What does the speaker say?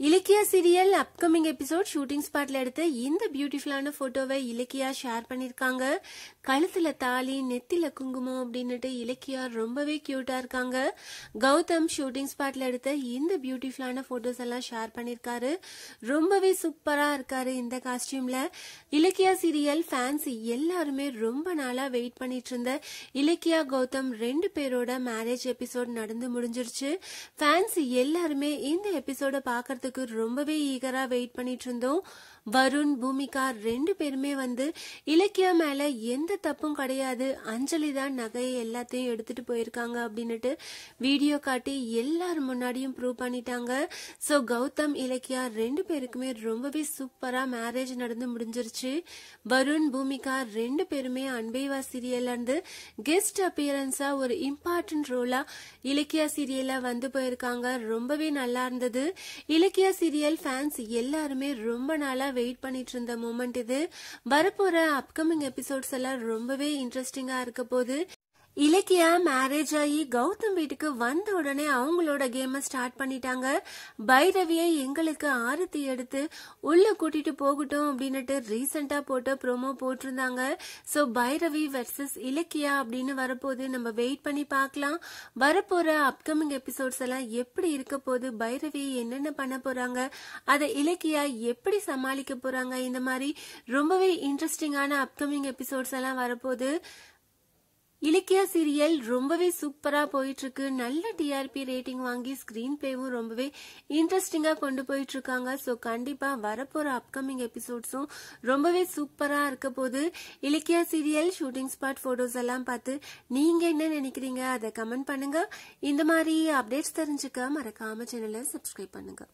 Ilakkiya serial upcoming episode shooting ஸ்பாட்ல எடுத்த இந்த பியூட்டிஃபுல்லான போட்டோவை இலக்கியா ஷேர் பண்ணிருக்காங்க. கழுத்துல தாலி நெத்தில குங்குமம் அப்படின்னுட்டு இலக்கியா ரொம்பவே கியூட்டா இருக்காங்க. கௌதம் ஷூட்டிங் ஸ்பாட்ல எடுத்த இந்த பியூட்டிஃபுல்லான போட்டோஸ் எல்லாம் ஷேர் பண்ணிருக்காரு. ரொம்பவே சூப்பரா இருக்காரு இந்த காஸ்டியூம்ல இலக்கியா சீரியல் ஃபேன்ஸ் எல்லாருமே ரொம்ப நாளா வெயிட் பண்ணிட்டு இருந்த இலக்கியா கௌதம் ரெண்டு பேரோட மேரேஜ் எபிசோட் நடந்து முடிஞ்சிருச்சு. ஃபேன்ஸ் எல்லாருமே இந்த எபிசோட பாக்குறதுக்கு ரொம்பவே ஈகரா வெயிட் பண்ணிட்டு இருந்தோம் வருண் பூமிகா ரெண்டு பேருமே வந்து இலக்கியா மேல எந்த தப்பும் கிடையாது. அஞ்சலி தான் நகையை எல்லாத்தையும் எடுத்துட்டு போயிருக்காங்க அப்படின்னுட்டு வீடியோ காட்டி எல்லார் முன்னாடியும் ப்ரூவ் பண்ணிட்டாங்க. சோ கௌதம் இலக்கியா ரெண்டு பேருக்குமே ரொம்பவே சூப்பரா மேரேஜ் நடந்து முடிஞ்சிருச்சு. வருண் பூமிகா ரெண்டு பேருமே அன்பைவா சீரியல்ல இருந்து கெஸ்ட் அப்பியரன்ஸா ஒரு இம்பார்ட்டன்ட் ரோலா இலக்கியா சீரியல்ல வந்து போயிருக்காங்க. ரொம்பவே நல்லா இருந்தது. இலக்கிய சீரியல் ஃபேன்ஸ் எல்லாருமே ரொம்ப நாளா வெயிட் பண்ணிட்டு இருந்த மூமெண்ட் இது. வரப்போற அப்கமிங் எபிசோட்ஸ் எல்லாம் ரொம்பவே இன்ட்ரெஸ்டிங்கா இருக்க போகுது. இலக்கியா மேரேஜ் ஆகி கௌதம் வீட்டுக்கு வந்த உடனே அவங்களோட கேமை ஸ்டார்ட் பண்ணிட்டாங்க. பைரவியை எங்களுக்கு ஆரத்தி எடுத்து உள்ள கூட்டிட்டு போகட்டும் அப்படின்னுட்டு ரீசெண்டா போட்டு ப்ரோமோ போட்டிருந்தாங்க. சோ பைரவி வெர்சஸ் இலக்கியா அப்படின்னு வரப்போது நம்ம வெயிட் பண்ணி பார்க்கலாம். வரப்போற அப்கமிங் எபிசோட்ஸ் எல்லாம் எப்படி இருக்க போது பைரவி என்னென்ன பண்ண போறாங்க? அதை இலக்கியா எப்படி சமாளிக்க போறாங்க? இந்த மாதிரி ரொம்பவே இன்ட்ரெஸ்டிங்கான அப்கமிங் எபிசோட்ஸ் எல்லாம் வரப்போகுது. இலக்கியா சீரியல் ரொம்பவே சூப்பரா போயிட்டு இருக்கு நல்ல டிஆர்பி ரேட்டிங் வாங்கி ஸ்கிரீன் பிளேவும் ரொம்பவே இன்ட்ரெஸ்டிங்கா கொண்டு போயிட்டு இருக்காங்க ஸோ கண்டிப்பா வரப்போற அப்கமிங் எபிசோட்ஸும் ரொம்பவே சூப்பரா இருக்க போது Ilakkiya serial shooting spot photos எல்லாம் பார்த்து நீங்க என்ன நினைக்கிறீங்க? அதை கமெண்ட் பண்ணுங்க. இந்த மாதிரி அப்டேட்ஸ் தெரிஞ்சுக்க மறக்காம சேனலை சப்ஸ்கிரைப் பண்ணுங்க.